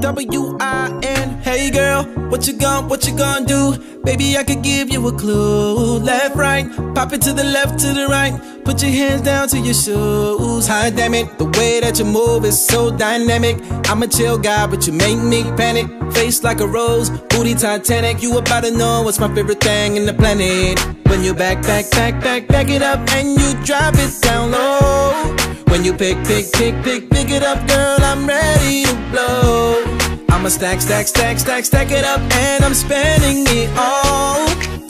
W-I-N. Hey girl, what you gon' what you gon' do? Baby, I could give you a clue. Left, right, pop it to the left, to the right. Put your hands down to your shoes. High damn it, the way that you move is so dynamic. I'm a chill guy, but you make me panic. Face like a rose, booty Titanic. You about to know what's my favorite thing in the planet. When you back, back, back, back, back it up and you drop it down low. When you pick, pick, pick, pick, pick it up, girl, I'm ready to blow. I'ma stack, stack, stack, stack, stack it up, and I'm spending it all.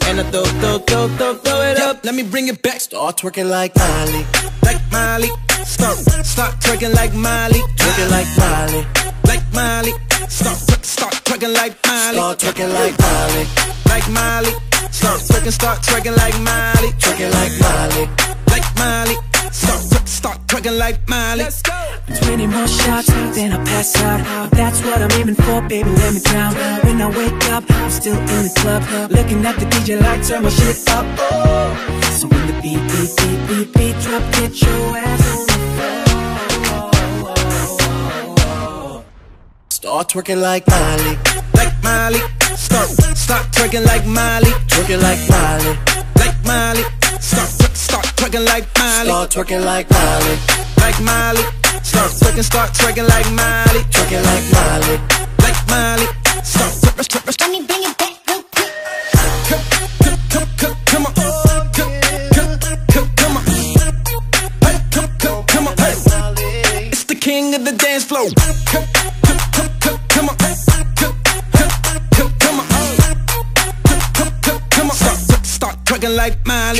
And I throw, throw, throw, throw, throw it up. Let me bring it back. Start twerking like Miley, like Miley. Start, start twerking like Miley, twerking like Miley, like Miley. Start, start twerking like Miley, start twerking like Miley, like Miley. Start twerking, start twerking like Miley, twerking like Miley, like Miley. Twerking like Miley. Let's go. 20 more shots, then I pass out. That's what I'm aiming for, baby, let me drown. When I wake up, I'm still in the club. Looking at the DJ like, turn my shit up. Oh. So when the beat, beat, beat, beat, beat drop, get your ass on the floor. Start twerking like Miley, like Miley. Start, start twerking like Miley, twerking like Miley, like Miley. Start, start twerking like Miley. Start twerking like Miley. Like Miley. Start twerking, start twerking like Miley. Twerking like Miley. Like Miley. Start twerking, twerking. Let me bring it back real quick. Come, come, come, come, come on. Come, come, come, come on. Hey, come, come, come on. Hey. It's the king of the dance floor. Come, come, come, come, come on. Come, come, come, come on. Come, come, come, come on. Start, start twerking like Miley.